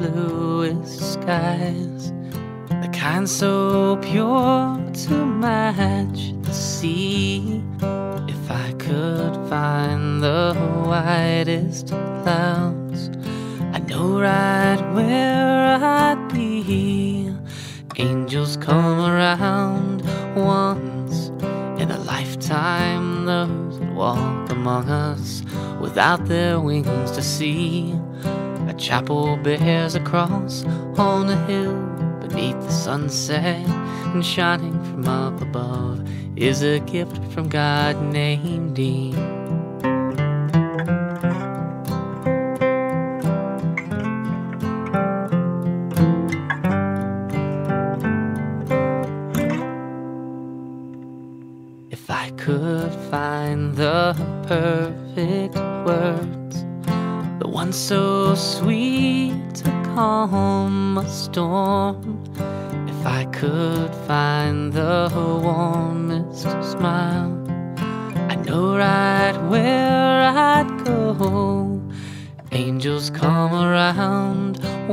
bluest skies, the kind so pure to match the sea. If I could find the whitest clouds, I know right where I'd be. Angels come around once in a lifetime, those that walk among us without their wings to see. A chapel bears a cross on a hill beneath the sunset, and shining from up above is a gift from God named Dean. If I could find the perfect words, the one so sweet to calm a storm. If I could find the warmest smile, I know right where I'd go. Angels come around a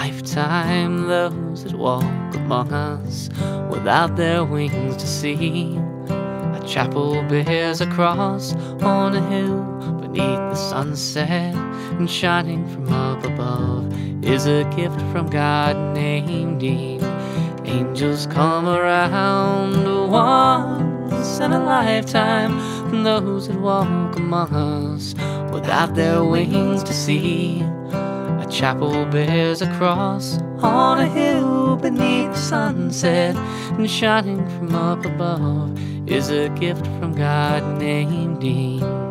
lifetime, those that walk among us without their wings to see. A chapel bears a cross on a hill beneath the sunset, and shining from up above is a gift from God named Dean. Angels come around once in a lifetime, those that walk among us without their wings to see. Chapel bears a cross on a hill beneath the sunset, and shining from up above is a gift from God named Dean.